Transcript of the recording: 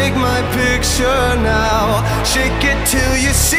take my picture now. Shake it till you see